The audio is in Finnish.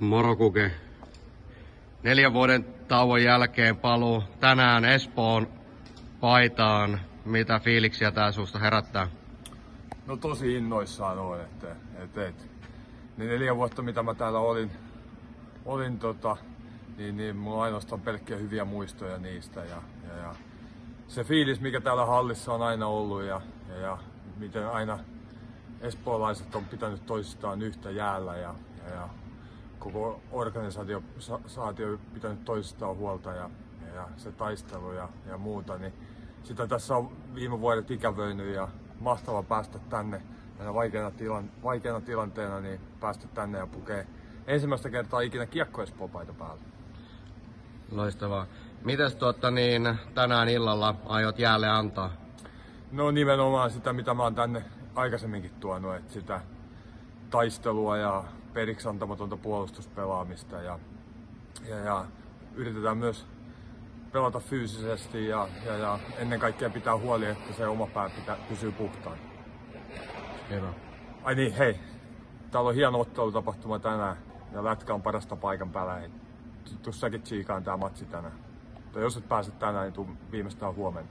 Moro Kuke. Neljän vuoden tauon jälkeen paluu tänään Espoon paitaan. Mitä fiiliksiä tää susta herättää? No tosi innoissaan on, että, että, että ne neljä vuotta mitä mä täällä olin, olin tota, niin, niin mulla on ainoastaan pelkkiä hyviä muistoja niistä ja, ja, ja se fiilis mikä täällä hallissa on aina ollut ja, ja, ja miten aina espoolaiset on pitänyt toisistaan yhtä jäällä ja, ja, ja koko organisaatio saatio pitänyt toisistaan huolta ja, ja, se taistelu ja, ja muuta, niin sitä tässä on viime vuodet ikävöinyt ja mahtava päästä tänne aina vaikeana, tilan, vaikeana tilanteena niin päästä tänne ja pukee ensimmäistä kertaa ikinä kiekko paita päällä. Loistavaa. Mites tuotta niin, tänään illalla aiot jäälle antaa? No nimenomaan sitä, mitä mä oon tänne aikaisemminkin tuonut, että sitä taistelua ja periksi antamatonta puolustuspelaamista ja, ja, ja yritetään myös pelata fyysisesti ja, ja, ja ennen kaikkea pitää huoli, että se oma pää pitää, pysyy puhtaan. Hyvä. Ai niin, hei. Täällä on hieno ottelutapahtuma tänään ja Lätkä on parasta paikan päällä. Tuu säkin tsiikaan tää matsi tänään. Tai jos et pääse tänään, niin tuu viimeistään huomenna.